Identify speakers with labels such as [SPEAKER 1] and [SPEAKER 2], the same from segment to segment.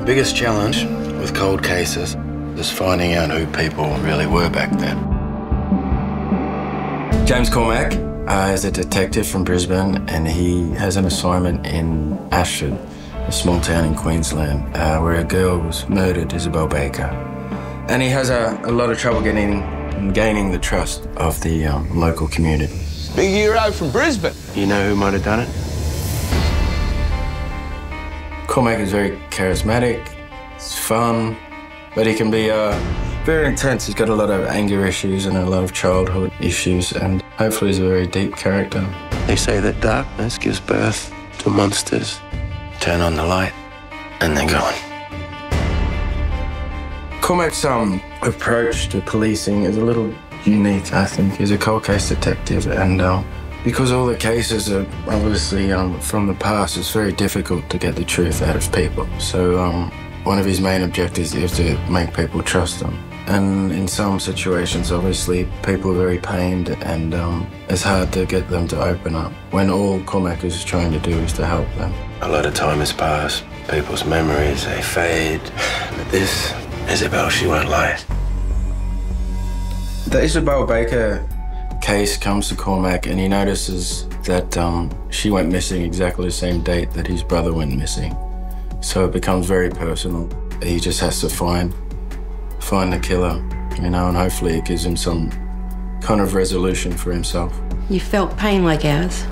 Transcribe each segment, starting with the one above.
[SPEAKER 1] The biggest challenge with cold cases is finding out who people really were back then. James Cormack uh, is a detective from Brisbane and he has an assignment in Ashford, a small town in Queensland, uh, where a girl was murdered, Isabel Baker. And he has a, a lot of trouble getting gaining the trust of the um, local community.
[SPEAKER 2] Big hero from Brisbane.
[SPEAKER 1] You know who might have done it? Cormack is very charismatic, it's fun, but he can be uh, very intense. He's got a lot of anger issues and a lot of childhood issues, and hopefully he's a very deep character. They say that darkness gives birth to monsters. Turn on the light, and they're gone. Cormack's um, approach to policing is a little unique, I think. He's a cold case detective, and uh, because all the cases are obviously um, from the past, it's very difficult to get the truth out of people. So um, one of his main objectives is to make people trust him. And in some situations, obviously, people are very pained and um, it's hard to get them to open up when all Cormack is trying to do is to help them. A lot of time has passed. People's memories, they fade. But this, Isabel, she won't lie. The Isabel Baker case comes to Cormack and he notices that um, she went missing exactly the same date that his brother went missing. So it becomes very personal. He just has to find find the killer, you know, and hopefully it gives him some kind of resolution for himself.
[SPEAKER 3] You felt pain like ours.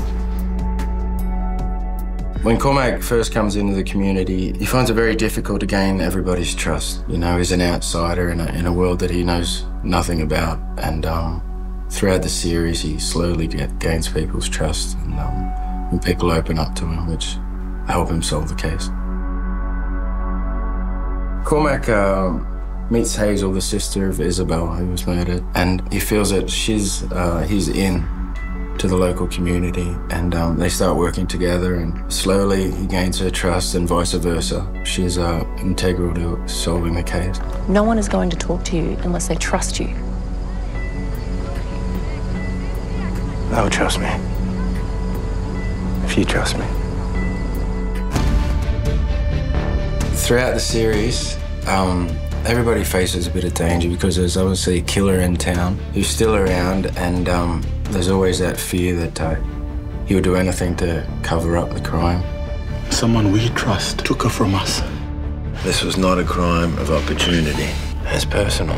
[SPEAKER 1] When Cormack first comes into the community, he finds it very difficult to gain everybody's trust. You know, he's an outsider in a, in a world that he knows nothing about. And um, throughout the series, he slowly get, gains people's trust, and, um, and people open up to him, which help him solve the case. Cormack uh, meets Hazel, the sister of Isabel, who was murdered, and he feels that she's uh, he's in to the local community, and um, they start working together. And slowly, he gains her trust, and vice versa. She's uh, integral to solving the case.
[SPEAKER 4] No one is going to talk to you unless they trust you.
[SPEAKER 1] They'll trust me. If you trust me. Throughout the series, um, everybody faces a bit of danger because there's obviously a killer in town who's still around, and um, there's always that fear that uh, he'll do anything to cover up the crime.
[SPEAKER 5] Someone we trust took her from us.
[SPEAKER 1] This was not a crime of opportunity. It's personal.